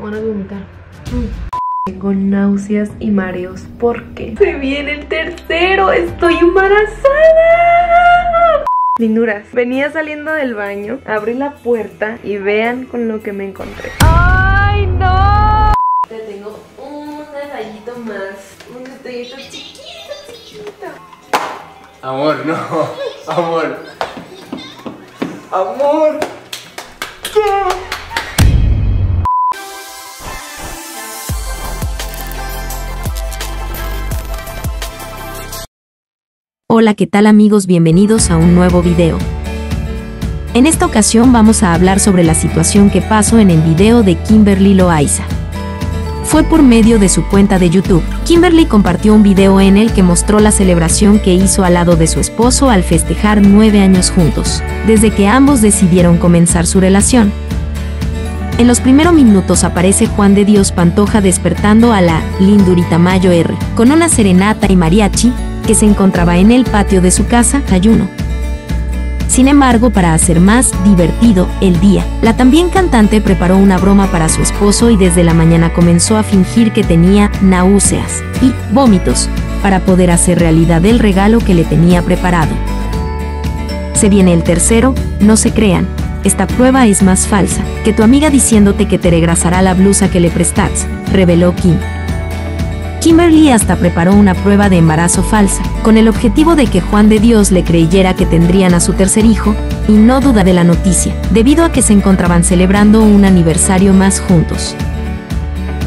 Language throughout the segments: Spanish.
Van a vomitar. Tengo náuseas y mareos porque se viene el tercero. Estoy embarazada. Linduras, venía saliendo del baño, abrí la puerta y vean con lo que me encontré. ¡Ay, no! Te tengo un detallito más. Un detallito chiquito, chiquito. Amor, no. Amor. Amor. Hola qué tal amigos bienvenidos a un nuevo video. En esta ocasión vamos a hablar sobre la situación que pasó en el video de Kimberly Loaiza. Fue por medio de su cuenta de YouTube. Kimberly compartió un video en el que mostró la celebración que hizo al lado de su esposo al festejar nueve años juntos, desde que ambos decidieron comenzar su relación. En los primeros minutos aparece Juan de Dios Pantoja despertando a la Lindurita Mayo R, con una serenata y mariachi, que se encontraba en el patio de su casa, ayuno. Sin embargo, para hacer más divertido el día, la también cantante preparó una broma para su esposo y desde la mañana comenzó a fingir que tenía náuseas y vómitos para poder hacer realidad el regalo que le tenía preparado. Se viene el tercero, no se crean, esta prueba es más falsa que tu amiga diciéndote que te regrasará la blusa que le prestas, reveló Kim. Kimberly hasta preparó una prueba de embarazo falsa, con el objetivo de que Juan de Dios le creyera que tendrían a su tercer hijo, y no duda de la noticia, debido a que se encontraban celebrando un aniversario más juntos.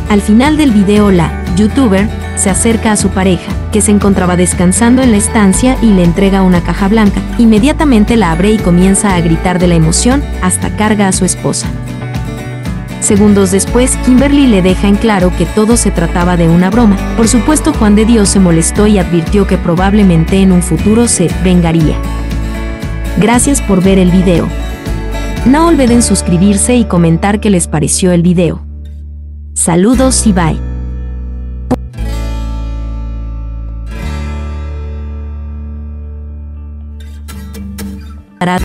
Al final del video la youtuber se acerca a su pareja, que se encontraba descansando en la estancia y le entrega una caja blanca. Inmediatamente la abre y comienza a gritar de la emoción hasta carga a su esposa. Segundos después, Kimberly le deja en claro que todo se trataba de una broma. Por supuesto, Juan de Dios se molestó y advirtió que probablemente en un futuro se vengaría. Gracias por ver el video. No olviden suscribirse y comentar qué les pareció el video. Saludos y bye.